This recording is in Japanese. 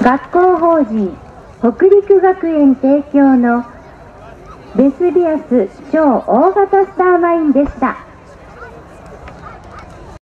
学校法人北陸学園提供のベスビアス超大型スターマインでした。